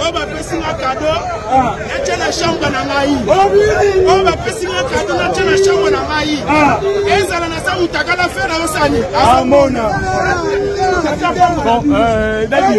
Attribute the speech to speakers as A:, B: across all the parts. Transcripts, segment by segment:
A: oyo
B: bapesi nga kado natya na chambre na ngai oyo bapesi nga kado natya na chambre na ngai ezala na sa mutakala fere osani
A: amona dadi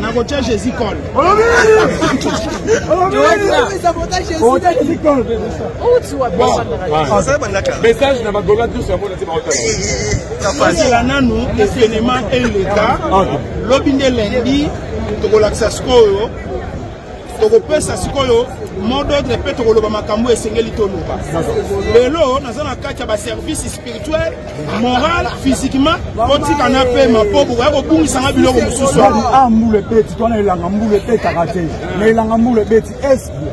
A: nakotya jésus
B: col
C: message na bagolois nyonso ya mona te
B: baotaela nanu evenema eleka lobi nde lendi tokolakisa sikoyo tokopesa sikoyo mot d'ordre mpe tokoloba makambo esengeli toluka lelo naza na kati ya baservice spirituel moral physiquement otika na pema mpo bokoya kobungisa nga biloko mosusu
A: ah, mbula ebeti to na elanga mbula ebetaka te na elanga mbula ebeti
B: esbia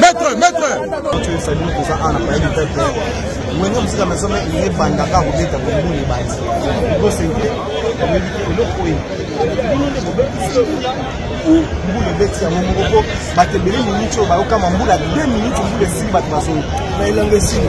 B: Maître, maître. Tu es salut pour ça, Anna, pas de tête. Moi, nous, c'est
C: la maison,
D: mais il est bandaka, vous êtes à
E: vous, vous les bails. Vous savez, vous êtes à l'autre coin. Vous êtes à l'autre coin. mbula ebeti yango moko mpo bato ebele miniti oyo bayokama mbula 2 miniti mbula esili bato bazoi
D: na elanga esili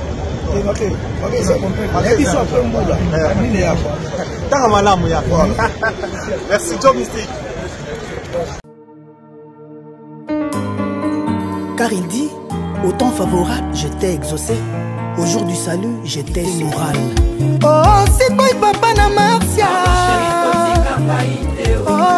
E: tanga malamu ya merci joe mystique
F: car il dit au temps favorable je t'ai exaucé au jour du salut je t'ai moral
G: oh c'est boy papa na marcia
H: oh.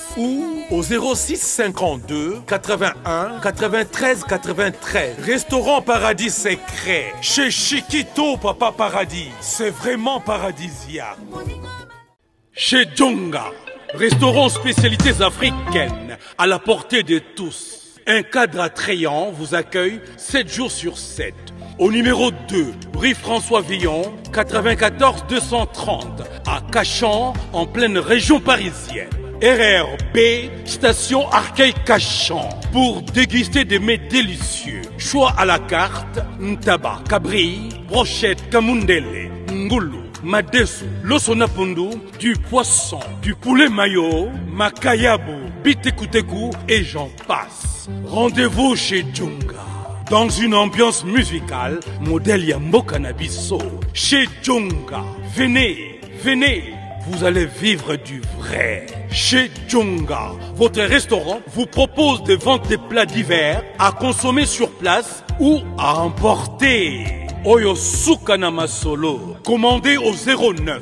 H: ou au 06 52 81 93 93. Restaurant Paradis Secret. Chez Chiquito, Papa Paradis. C'est vraiment paradisiaque. Chez Djonga. Restaurant spécialités africaines. À la portée de tous. Un cadre attrayant vous accueille 7 jours sur 7. Au numéro 2, rue François Villon, 94 230, à Cachan, en pleine région parisienne. RRB, station Arcueil-Cachan, pour déguster des mets délicieux. Choix à la carte, ntaba, cabri, brochette, kamundele, ngoulou, madesu, losonapundu, du poisson, du poulet mayo, Makayabo, bitekuteku et j'en passe. Rendez-vous chez Djunga dans une ambiance musicale modèle Yambo Cannabiso. chez Djonga. Venez, venez, vous allez vivre du vrai. Chez Djonga, votre restaurant vous propose des ventes des plats divers à consommer sur place ou à emporter. OYO Oyosuka Solo, Commandez au 09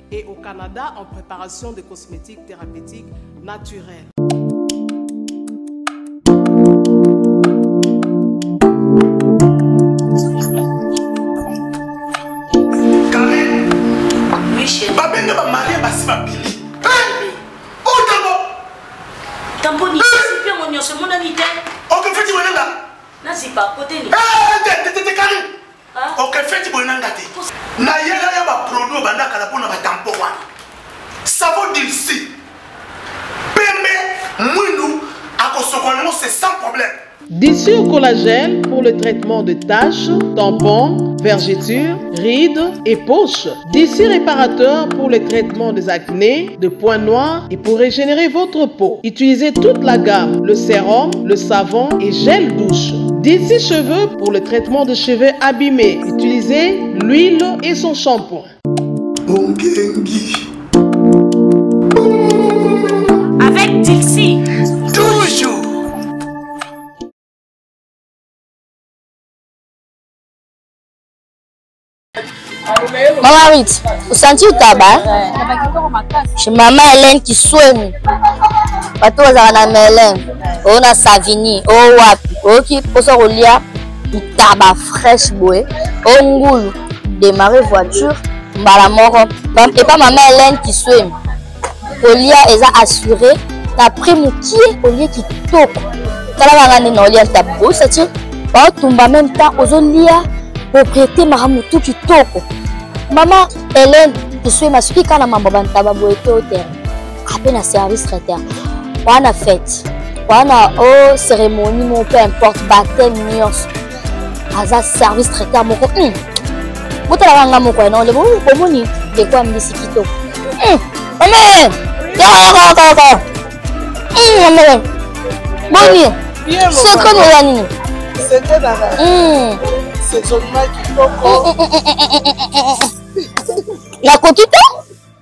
I: et au Canada en préparation de cosmétiques thérapeutiques naturelles.
J: Ah.
D: oke feti boye na nga te nayela ya baproduit obanda kala mpo na batampo wana savo dilsi pembe mwindu akosokola nango se sans problème
I: Dissure collagène pour le traitement de taches, tampons, vergetures, rides et poches. Dici réparateur pour le traitement des acnés, de points noirs et pour régénérer votre peau. Utilisez toute la gamme, le sérum, le savon et gel douche. Dici cheveux pour le traitement de cheveux abîmés. Utilisez l'huile et son shampoing.
J: Avec Dixie.
K: Mama Rit, osanti otaba? Chez Mama Hélène Kiswemi. Bato bazalaka na Melen, oyo na Savini, oyo wapi, oyoki mposa kolia ntaba fraîche boye, oyo ngulu, démarrer voiture, mbala moko, epa Mama Hélène Kiswemi. kolia eza assure na prix mokie olie kitoko tala kaka nde na olia ta bosa ti baotumba meme temps ozolia propriété maka motu kitoko mama helene eswe masuki kaka na mambo bantaba boye te otere ape na service traiteur wana fete wana o oh, cérémonie mo peu importe bateme nyonso aza service traiteur moko hmm. botalaka nga moko ena olebo bomoni dekwa mbisi kitoko hmm. ome yokokokoko hmm, ome boni sekre noya nini nakoki te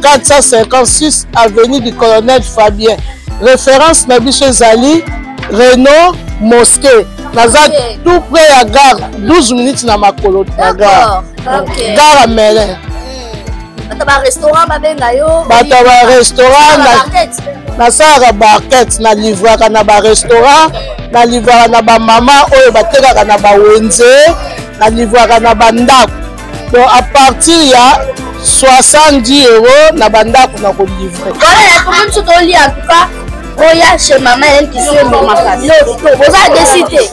L: 456 avenue du colonel fabien référence na biso ezali renault mosquée naza okay. tout près ya gare 12 minutes na makolo na gare okay. gare ya melin hmm.
K: bato ya barestaurant babenga yo
L: bato ya barestaurant nasalaka barquete nalivraka na barestaurant nalivraka na bamama oyo batekaka na bawenze nalivraka na bandako donc à partir ya 70 euros na bandako na kolivre
K: wana nakomi biso tolia en tout cas oya chez mama eleni kisembo makasi boza desi te